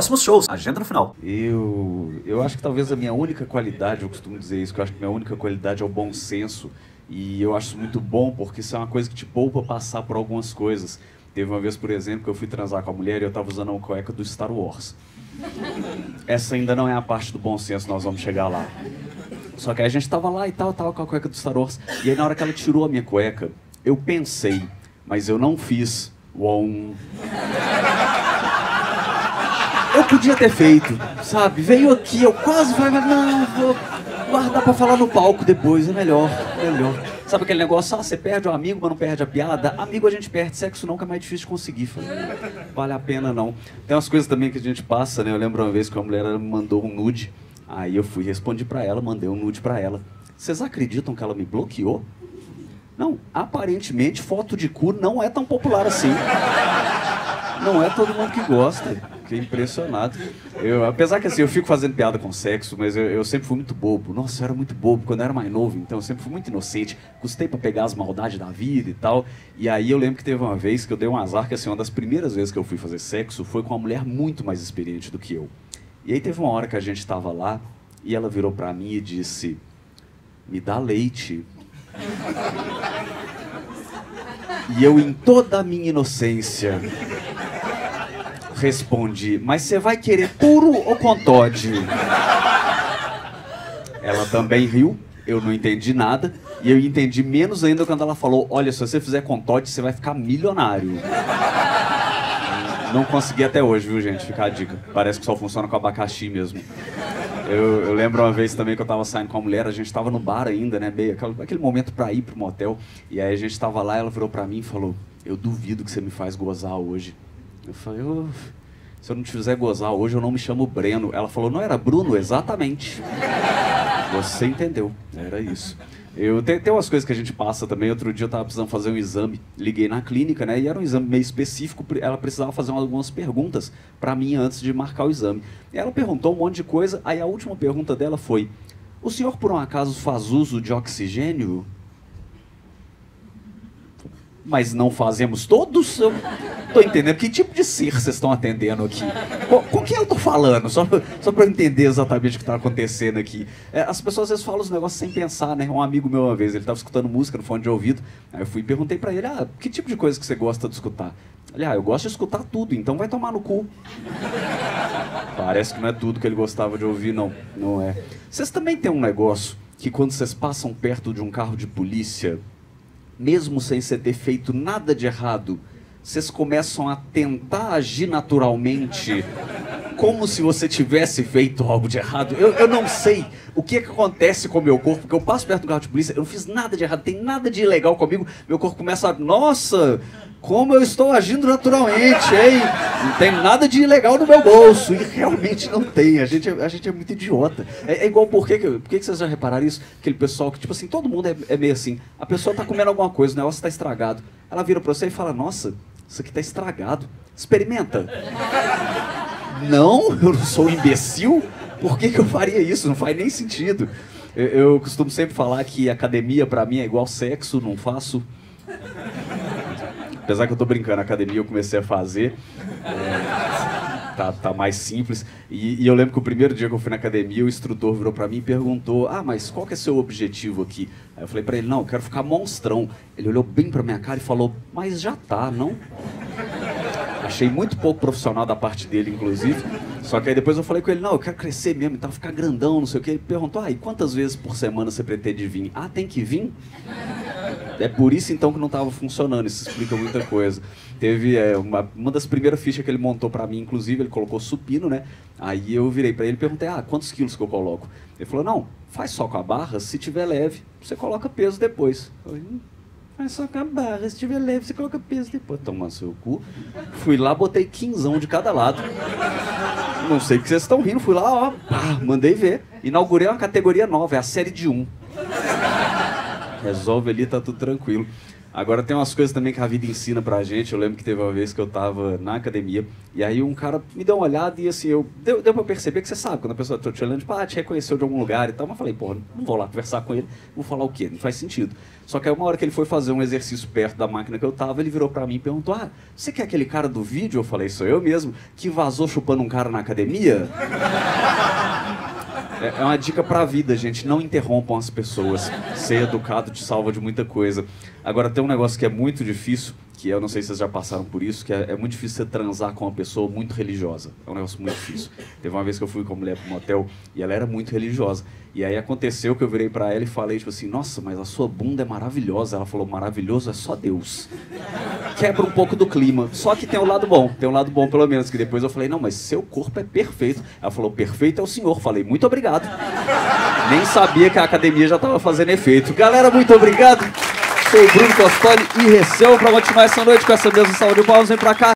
próximos shows. Agenda no final. Eu, eu acho que talvez a minha única qualidade, eu costumo dizer isso, que eu acho que a minha única qualidade é o bom senso. E eu acho isso muito bom, porque isso é uma coisa que te poupa passar por algumas coisas. Teve uma vez, por exemplo, que eu fui transar com a mulher e eu tava usando uma cueca do Star Wars. Essa ainda não é a parte do bom senso, nós vamos chegar lá. Só que aí a gente tava lá e tal, tava com a cueca do Star Wars. E aí na hora que ela tirou a minha cueca, eu pensei, mas eu não fiz. Uom. Eu podia ter feito, sabe? Veio aqui, eu quase falei, mas não, vou guardar pra falar no palco depois, é melhor, é melhor. Sabe aquele negócio, ah, você perde o amigo, mas não perde a piada? Amigo a gente perde, sexo não, que é mais difícil de conseguir. Falei, vale a pena não. Tem umas coisas também que a gente passa, né? Eu lembro uma vez que uma mulher me mandou um nude, aí eu fui, respondi pra ela, mandei um nude pra ela. Vocês acreditam que ela me bloqueou? Não, aparentemente foto de cu não é tão popular assim. Não é todo mundo que gosta. Fiquei impressionado. Eu, apesar que assim, eu fico fazendo piada com sexo, mas eu, eu, sempre fui muito bobo. Nossa, eu era muito bobo quando eu era mais novo, então eu sempre fui muito inocente. Custei para pegar as maldades da vida e tal. E aí eu lembro que teve uma vez que eu dei um azar, que assim, uma das primeiras vezes que eu fui fazer sexo foi com uma mulher muito mais experiente do que eu. E aí teve uma hora que a gente estava lá e ela virou para mim e disse: Me dá leite. E eu, em toda a minha inocência, respondi: Mas você vai querer puro ou com Todd? Ela também riu, eu não entendi nada. E eu entendi menos ainda quando ela falou: Olha, se você fizer com Todd, você vai ficar milionário. Não consegui até hoje, viu, gente? Fica a dica. Parece que só funciona com abacaxi mesmo. Eu, eu, lembro uma vez também que eu tava saindo com a mulher, a gente tava no bar ainda, né, meio aquele, aquele momento para ir pro motel. E aí a gente tava lá, ela virou para mim e falou: "Eu duvido que você me faz gozar hoje". Eu falei: oh, "Se eu não te fizer gozar hoje, eu não me chamo Breno". Ela falou: "Não era Bruno, exatamente". Você entendeu? Era isso. Eu, tem, tem umas coisas que a gente passa também. Outro dia eu estava precisando fazer um exame. Liguei na clínica, né? E era um exame meio específico. Ela precisava fazer algumas perguntas para mim antes de marcar o exame. E ela perguntou um monte de coisa. Aí a última pergunta dela foi: O senhor por um acaso faz uso de oxigênio? Mas não fazemos todos? Eu tô entendendo. Que tipo de ser vocês estão atendendo aqui? Com, com quem eu tô falando? Só, só pra eu entender exatamente o que tá acontecendo aqui. É, as pessoas às vezes falam os negócios sem pensar, né? Um amigo meu uma vez, ele tava escutando música no fone de ouvido. Aí eu fui e perguntei pra ele, ah, que tipo de coisa que você gosta de escutar? Ele, ah, eu gosto de escutar tudo, então vai tomar no cu. Parece que não é tudo que ele gostava de ouvir, não. Não é. Vocês também têm um negócio que quando vocês passam perto de um carro de polícia, mesmo sem você ter feito nada de errado, vocês começam a tentar agir naturalmente, como se você tivesse feito algo de errado. Eu, eu não sei o que, é que acontece com o meu corpo, porque eu passo perto do carro de polícia, eu não fiz nada de errado, tem nada de ilegal comigo, meu corpo começa a. Nossa! Como eu estou agindo naturalmente, hein? Não tem nada de ilegal no meu bolso. E realmente não tem. A gente, é, a gente é muito idiota. É, é igual por que, vocês já repararam isso? Aquele pessoal que, tipo assim, todo mundo é, é meio assim. A pessoa tá comendo alguma coisa, o negócio está estragado. Ela vira para você e fala: Nossa, isso aqui está estragado. Experimenta. Não, eu não sou um imbecil. Por que, que eu faria isso? Não faz nem sentido. Eu, eu costumo sempre falar que academia para mim é igual sexo, não faço. Apesar que eu tô brincando, academia eu comecei a fazer. É, tá, tá mais simples. E, e, eu lembro que o primeiro dia que eu fui na academia, o instrutor virou para mim e perguntou: Ah, mas qual que é seu objetivo aqui? Aí eu falei para ele: Não, eu quero ficar monstrão. Ele olhou bem pra minha cara e falou: Mas já tá, não? Achei muito pouco profissional da parte dele, inclusive. Só que aí depois eu falei com ele, não, eu quero crescer mesmo, então ficar grandão, não sei o que. Ele perguntou, ah, e quantas vezes por semana você pretende vir? Ah, tem que vir? É por isso então que não estava funcionando, isso explica muita coisa. Teve é, uma, uma das primeiras fichas que ele montou para mim, inclusive, ele colocou supino, né? Aí eu virei para ele e perguntei, ah, quantos quilos que eu coloco? Ele falou, não, faz só com a barra, se tiver leve, você coloca peso depois. Eu falei, hum, faz só com a barra, se tiver leve, você coloca peso depois. Toma seu cu. Fui lá, botei quinzão de cada lado. Não sei o que vocês estão rindo, fui lá, ó, pá, mandei ver. Inaugurei uma categoria nova, é a série de 1. Resolve ali, tá tudo tranquilo. Agora tem umas coisas também que a vida ensina pra gente. Eu lembro que teve uma vez que eu tava na academia e aí um cara me deu uma olhada e assim, eu deu, deu pra perceber que você sabe, quando a pessoa tá te olhando, tipo, ah, te reconheceu de algum lugar e tal. Mas eu falei, porra, não vou lá conversar com ele, vou falar o quê? Não faz sentido. Só que aí uma hora que ele foi fazer um exercício perto da máquina que eu tava, ele virou pra mim e perguntou: Ah, você quer aquele cara do vídeo? Eu falei, sou eu mesmo, que vazou chupando um cara na academia? É, é uma dica pra vida, gente. Não interrompam as pessoas. Ser educado te salva de muita coisa. Agora, tem um negócio que é muito difícil, que eu não sei se vocês já passaram por isso, que é, é muito difícil você transar com uma pessoa muito religiosa. É um negócio muito difícil. Teve uma vez que eu fui com uma mulher para um motel e ela era muito religiosa. E aí aconteceu que eu virei para ela e falei, tipo assim, nossa, mas a sua bunda é maravilhosa. Ela falou, maravilhoso é só Deus. Quebra um pouco do clima. Só que tem um lado bom, tem um lado bom pelo menos, que depois eu falei, não, mas seu corpo é perfeito. Ela falou, perfeito é o senhor. Falei, muito obrigado. Nem sabia que a academia já estava fazendo efeito. Galera, muito obrigado. Sou o Bruno Costoli e recebo para continuar essa noite com essa mesma saúde de palmas. Vem pra cá.